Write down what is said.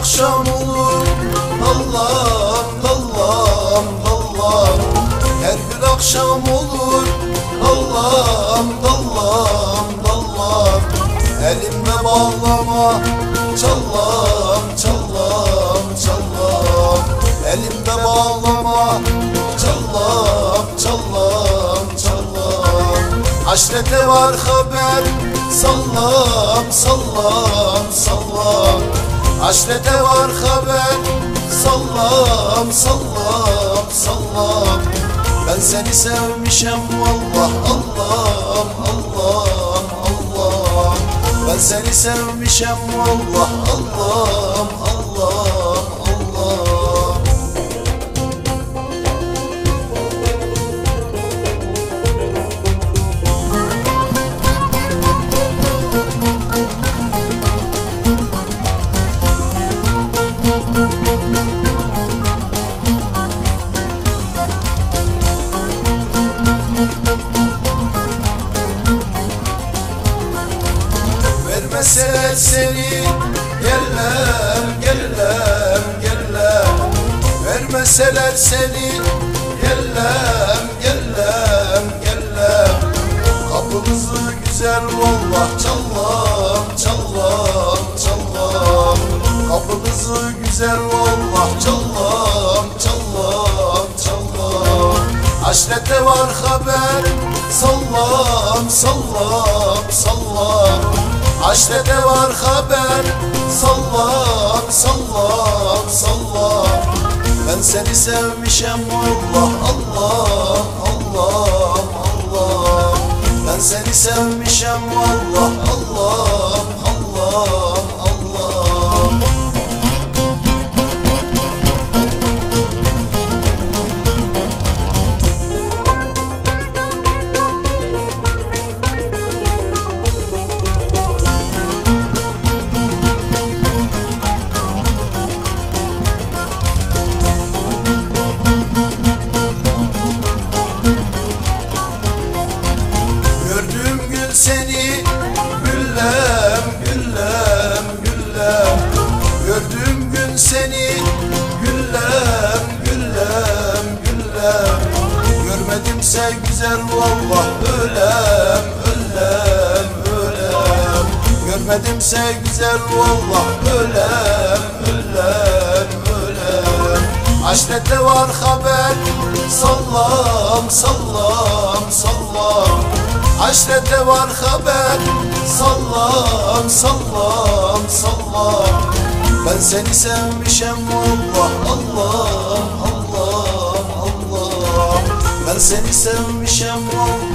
akşam olur. Dallam dallam dallam Her gün akşam olur. Dallam dallam dallam Elimde bağlama. Çallam çallam çallam. Elimde bağlama. Çallam çallam çallam. Haşrete var haber. Sallam sallam sallam Haşrete var haber. Sallam sallam sallam. Ben seni sevmişem vallah Allah Allah Allah Ben seni sevmişem vallah Allah Allah Vermeseler seni Gellem gellem gellem Vermeseler seni Gellem gellem gellem Kapımızı güzel vallah çallam çallam çallam. Kapımızı güzel çallam çallam çallam Aşrete var haber sallam sallam sallam. Aşrete var haber sallam sallam sallam. Ben seni sevmişem Allah Allah Allah Allah. Ben seni sevmişem güzel vallah ölem ölem ölem. Görmedimse güzel vallah ölem ölem ölem. Aşrette var haber sallam sallam sallam. Aşrette var haber sallam sallam sallam. Ben seni sevmişem Allah Allah Allah Allah Ben seni sevmişem Allah